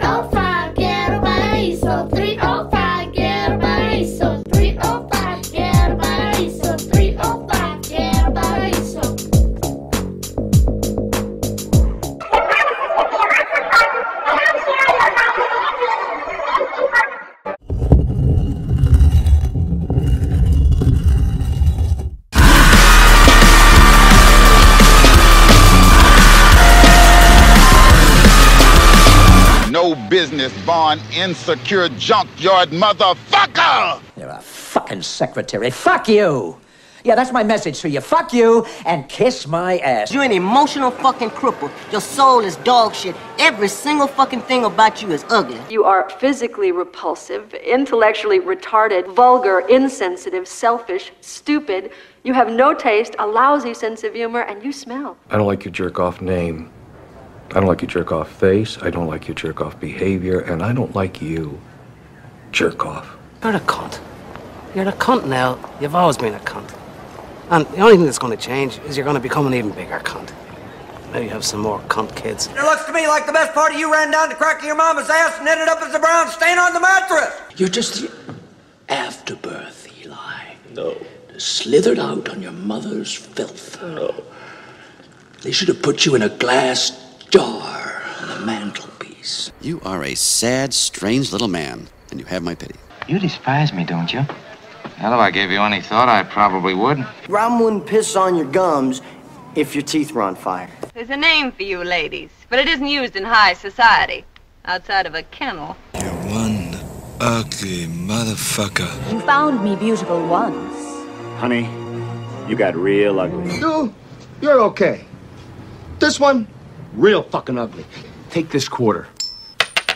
305, business born insecure junkyard motherfucker! You're a fucking secretary. Fuck you! Yeah, that's my message to you. Fuck you and kiss my ass. You're an emotional fucking cripple. Your soul is dog shit. Every single fucking thing about you is ugly. You are physically repulsive, intellectually retarded, vulgar, insensitive, selfish, stupid. You have no taste, a lousy sense of humor, and you smell. I don't like your jerk off name. I don't like your jerk off face. I don't like your jerk off behavior. And I don't like you. Jerk off. You're a cunt. You're a cunt now. You've always been a cunt. And the only thing that's going to change is you're going to become an even bigger cunt. Now you have some more cunt kids. It looks to me like the best part of you ran down the crack of your mama's ass and ended up as a brown stain on the mattress. You're just the afterbirth, Eli. No. Slithered out on your mother's filth. No. They should have put you in a glass jar on the mantelpiece. You are a sad, strange little man, and you have my pity. You despise me, don't you? Hell, if I gave you any thought, I probably would. Rum wouldn't piss on your gums if your teeth were on fire. There's a name for you ladies, but it isn't used in high society. Outside of a kennel. You're one ugly motherfucker. You found me beautiful once. Honey, you got real ugly. You, you're okay. This one, real fucking ugly. Take this quarter,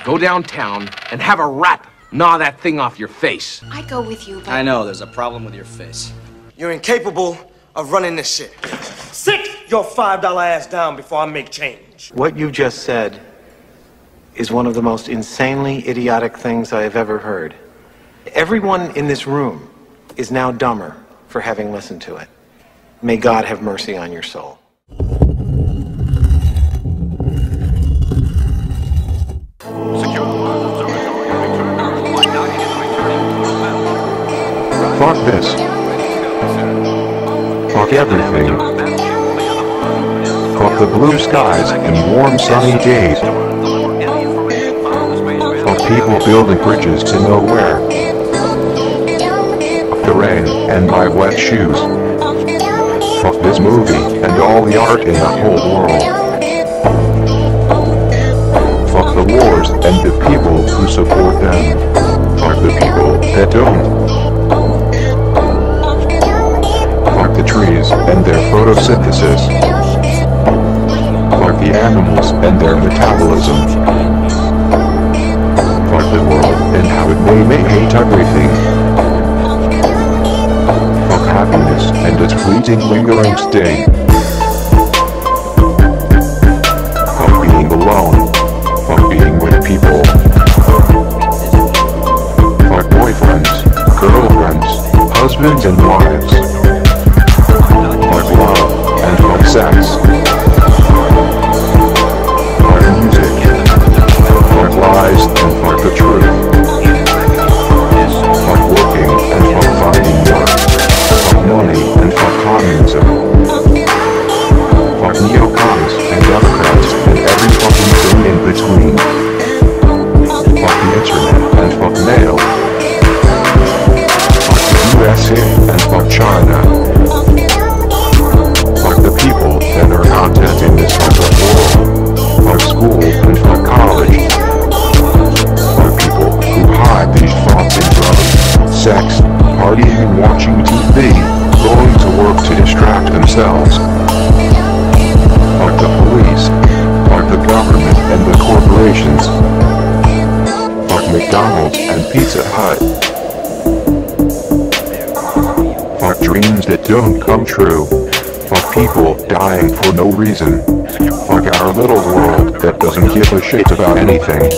go downtown, and have a rat gnaw that thing off your face. I go with you, but I know there's a problem with your face. You're incapable of running this shit. Sit your $5 ass down before I make change. What you just said is one of the most insanely idiotic things I have ever heard. Everyone in this room is now dumber for having listened to it. May God have mercy on your soul. This. Fuck everything. Fuck the blue skies and warm sunny days. Fuck people building bridges to nowhere. Fuck the rain and my wet shoes. Fuck this movie and all the art in the whole world. Fuck the wars and the people who support them. Fuck the people that don't. The trees and their photosynthesis. Fuck the animals and their metabolism. Fuck the world and how it may hate everything. Fuck happiness and its fleeting lingering sting. Being alone. Being with people. Boyfriends, girlfriends, husbands and wives. Sex. Music. Fuck lies and fuck the truth. Fuck working and fuck finding work. Fuck money and fuck communism. Fuck neocons and Democrats and every fucking thing in between. Fuck the internet and fuck mail. Fuck the USA and fuck China. Partying and watching TV, going to work to distract themselves. Fuck the police. Fuck the government and the corporations. Fuck McDonald's and Pizza Hut. Fuck dreams that don't come true. Fuck people dying for no reason. Fuck our little world that doesn't give a shit about anything.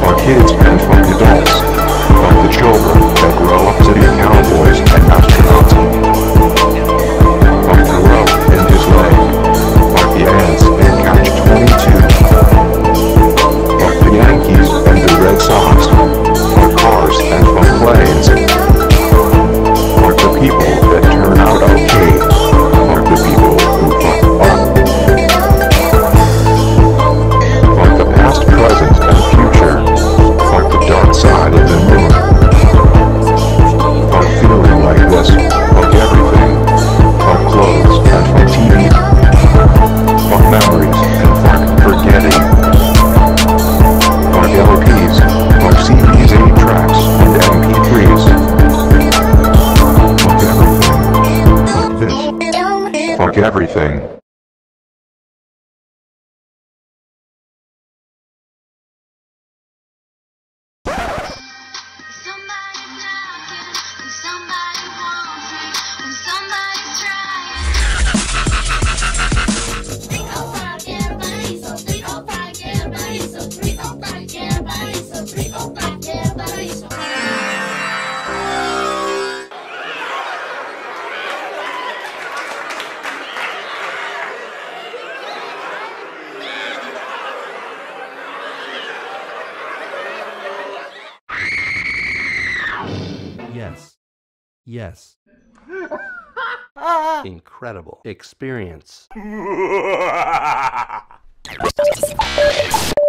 Fuck kids everything. Yes. Incredible experience.